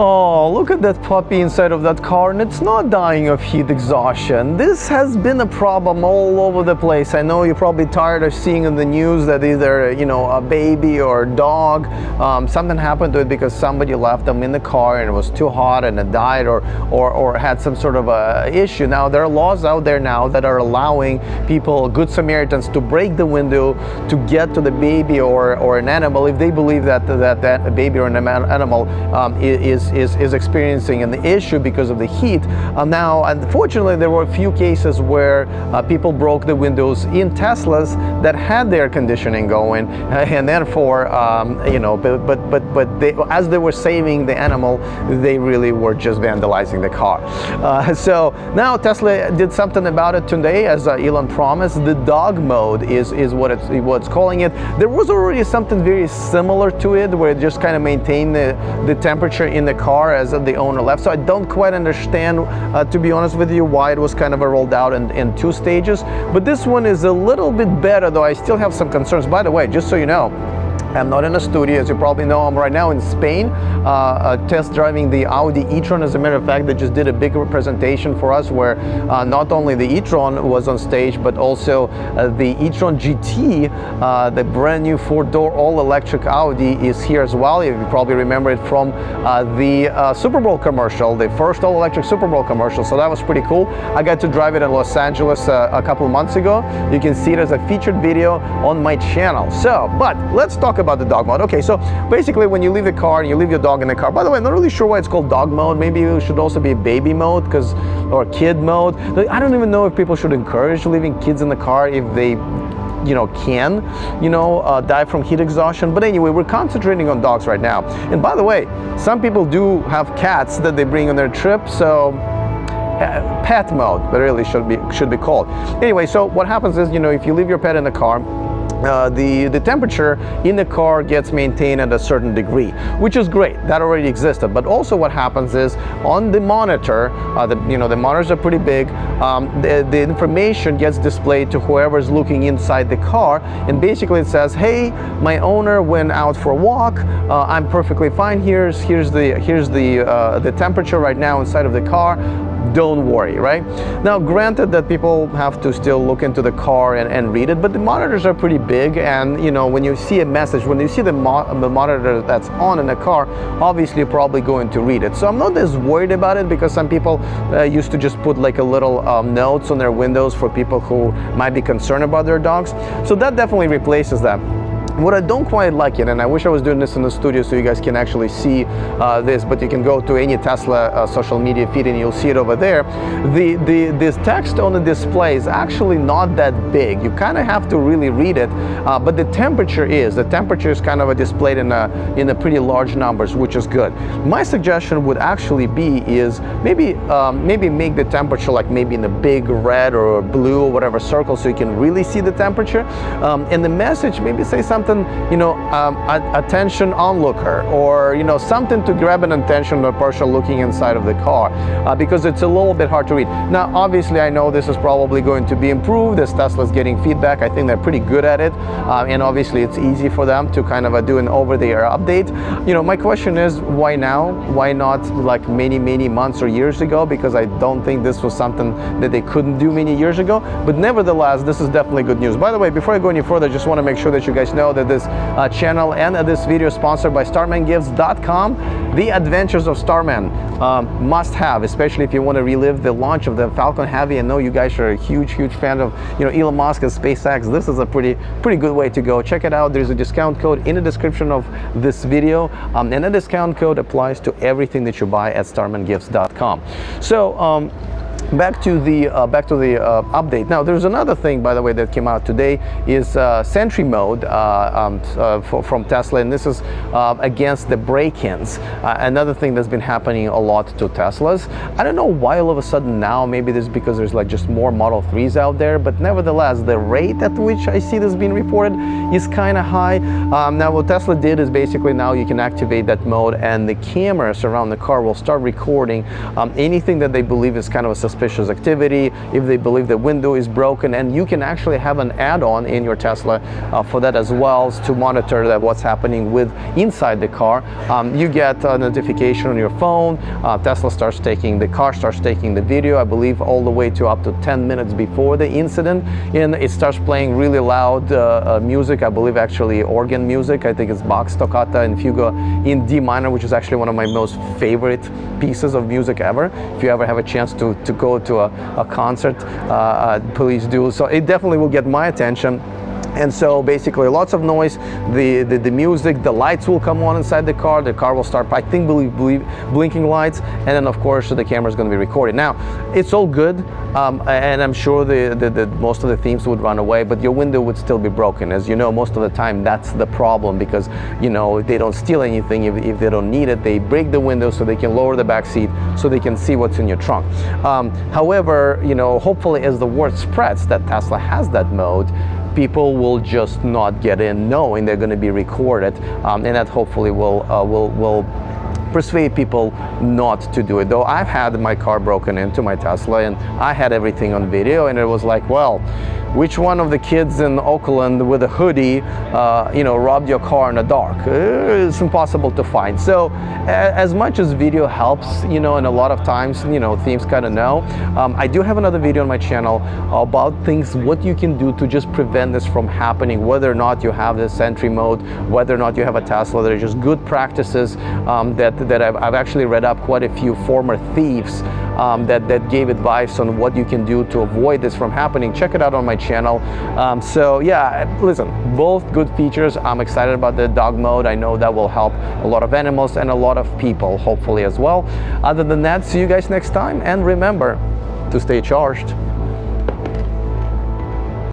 Oh, look at that puppy inside of that car, and it's not dying of heat exhaustion. This has been a problem all over the place. I know you're probably tired of seeing in the news that either, you know, a baby or a dog, um, something happened to it because somebody left them in the car and it was too hot and it died or, or, or had some sort of a issue. Now, there are laws out there now that are allowing people, good Samaritans, to break the window to get to the baby or, or an animal if they believe that that, that baby or an animal um, is is, is experiencing an issue because of the heat. Uh, now, unfortunately, there were a few cases where uh, people broke the windows in Teslas that had their conditioning going, and therefore, um, you know, but but but but they, as they were saving the animal, they really were just vandalizing the car. Uh, so now Tesla did something about it today, as uh, Elon promised. The dog mode is is what it's what's calling it. There was already something very similar to it, where it just kind of maintained the the temperature in the car as the owner left. So I don't quite understand, uh, to be honest with you, why it was kind of a rolled out in, in two stages. But this one is a little bit better, though I still have some concerns. By the way, just so you know, I'm not in a studio, as you probably know. I'm right now in Spain, uh, uh, test driving the Audi e-tron. As a matter of fact, they just did a big presentation for us where uh, not only the e-tron was on stage, but also uh, the e-tron GT, uh, the brand new four-door all-electric Audi is here as well. You probably remember it from uh, the Super Bowl commercial, the first all-electric Super Bowl commercial. So that was pretty cool. I got to drive it in Los Angeles a couple months ago. You can see it as a featured video on my channel. So, but let's talk about the dog mode. Okay, so basically when you leave the car and you leave your dog in the car, by the way, I'm not really sure why it's called dog mode. Maybe it should also be baby mode because or kid mode. I don't even know if people should encourage leaving kids in the car if they you know can you know uh, die from heat exhaustion but anyway we're concentrating on dogs right now and by the way some people do have cats that they bring on their trip so uh, pet mode but really should be should be called anyway so what happens is you know if you leave your pet in the car uh, the, the temperature in the car gets maintained at a certain degree, which is great. That already existed. But also what happens is on the monitor, uh, the, you know, the monitors are pretty big, um, the, the information gets displayed to whoever's looking inside the car. And basically it says, hey, my owner went out for a walk. Uh, I'm perfectly fine. Here's, here's, the, here's the, uh, the temperature right now inside of the car don't worry, right? Now, granted that people have to still look into the car and, and read it, but the monitors are pretty big and, you know, when you see a message, when you see the, mo the monitor that's on in the car, obviously you're probably going to read it. So I'm not as worried about it because some people uh, used to just put like a little um, notes on their windows for people who might be concerned about their dogs. So that definitely replaces that. What I don't quite like it, and I wish I was doing this in the studio so you guys can actually see uh, this, but you can go to any Tesla uh, social media feed and you'll see it over there. The, the, this text on the display is actually not that big. You kind of have to really read it, uh, but the temperature is. The temperature is kind of displayed in a, in a pretty large numbers, which is good. My suggestion would actually be is maybe, um, maybe make the temperature like maybe in a big red or blue or whatever circle so you can really see the temperature. Um, and the message, maybe say something something, you know, um, attention onlooker or, you know, something to grab an attention or person looking inside of the car uh, because it's a little bit hard to read. Now, obviously, I know this is probably going to be improved as Tesla's getting feedback. I think they're pretty good at it. Uh, and obviously, it's easy for them to kind of uh, do an over-the-air update. You know, my question is, why now? Why not like many, many months or years ago? Because I don't think this was something that they couldn't do many years ago. But nevertheless, this is definitely good news. By the way, before I go any further, I just want to make sure that you guys know that this uh, channel and uh, this video sponsored by StarmanGifts.com. The Adventures of Starman um, must have, especially if you want to relive the launch of the Falcon Heavy. I know you guys are a huge, huge fan of you know Elon Musk and SpaceX. This is a pretty, pretty good way to go. Check it out. There's a discount code in the description of this video, um, and the discount code applies to everything that you buy at StarmanGifts.com. So. Um, back to the uh, back to the uh, update. Now there's another thing by the way that came out today is uh, sentry mode uh, um, uh, for, from Tesla and this is uh, against the break-ins. Another thing that's been happening a lot to Teslas. I don't know why all of a sudden now maybe this is because there's like just more Model 3s out there but nevertheless the rate at which I see this being reported is kind of high. Um, now what Tesla did is basically now you can activate that mode and the cameras around the car will start recording um, anything that they believe is kind of a suspicious suspicious activity, if they believe the window is broken, and you can actually have an add-on in your Tesla uh, for that as well to monitor that what's happening with inside the car. Um, you get a notification on your phone. Uh, Tesla starts taking the car starts taking the video. I believe all the way to up to 10 minutes before the incident, and it starts playing really loud uh, uh music. I believe actually organ music. I think it's Bach toccata and fugue in D minor, which is actually one of my most favorite pieces of music ever. If you ever have a chance to to go to a, a concert, uh, uh, please do. So it definitely will get my attention and so basically lots of noise. The, the, the music the lights will come on inside the car. The car will start i think believe, believe blinking lights. And then of course the camera is going to be recorded. Now it's all good. Um, and i'm sure the, the, the, most of the themes would run away but your window would still be broken. As you know most of the time that's the problem because you know they don't steal anything. If, if they don't need it they break the window so they can lower the back seat so they can see what's in your trunk. Um, however you know hopefully as the word spreads that tesla has that mode people will just not get in knowing they're going to be recorded um, and that hopefully will uh, will will persuade people not to do it. Though i've had my car broken into my tesla and i had everything on video and it was like well which one of the kids in Oakland with a hoodie, uh, you know, robbed your car in the dark? Uh, it's impossible to find. So, as much as video helps, you know, and a lot of times, you know, themes kind of know, um, I do have another video on my channel about things, what you can do to just prevent this from happening, whether or not you have this sentry mode, whether or not you have a Tesla. They're just good practices um, that, that I've, I've actually read up quite a few former thieves um, that, that gave advice on what you can do to avoid this from happening. Check it out on my channel. Um, so yeah, listen, both good features. I'm excited about the dog mode. I know that will help a lot of animals and a lot of people, hopefully as well. Other than that, see you guys next time. And remember to stay charged.